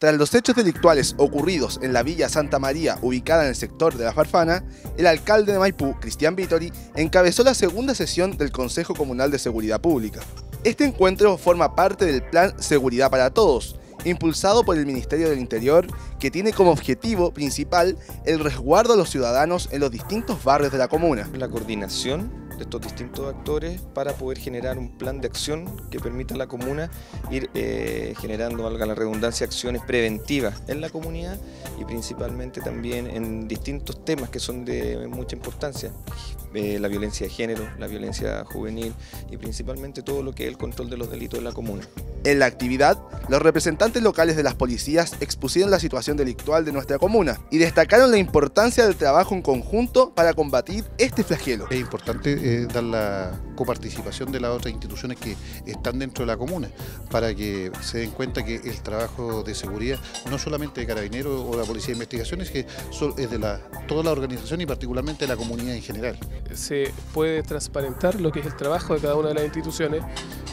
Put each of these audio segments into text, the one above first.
Tras los hechos delictuales ocurridos en la Villa Santa María, ubicada en el sector de La Farfana, el alcalde de Maipú, Cristian Vittori, encabezó la segunda sesión del Consejo Comunal de Seguridad Pública. Este encuentro forma parte del Plan Seguridad para Todos, impulsado por el Ministerio del Interior, que tiene como objetivo principal el resguardo a los ciudadanos en los distintos barrios de la comuna. La coordinación estos distintos actores para poder generar un plan de acción que permita a la comuna ir eh, generando, valga la redundancia, acciones preventivas en la comunidad y principalmente también en distintos temas que son de mucha importancia, eh, la violencia de género, la violencia juvenil y principalmente todo lo que es el control de los delitos en la comuna. En la actividad, los representantes locales de las policías expusieron la situación delictual de nuestra comuna y destacaron la importancia del trabajo en conjunto para combatir este flagelo. Es importante eh, dar la coparticipación de las otras instituciones que están dentro de la comuna para que se den cuenta que el trabajo de seguridad, no solamente de carabineros o la policía de investigaciones, que es de la, toda la organización y particularmente de la comunidad en general. Se puede transparentar lo que es el trabajo de cada una de las instituciones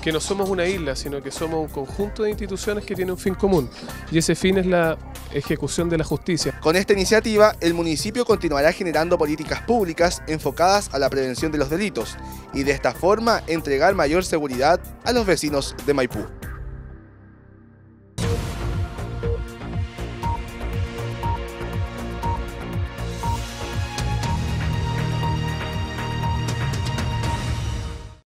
que no somos una isla, sino que somos un conjunto de instituciones que tienen un fin común. Y ese fin es la ejecución de la justicia. Con esta iniciativa, el municipio continuará generando políticas públicas enfocadas a la prevención de los delitos y de esta forma entregar mayor seguridad a los vecinos de Maipú.